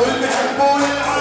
واللي بيحبون العالم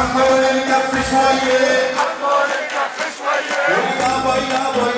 Amor en el café soyé, amor en el café soyé.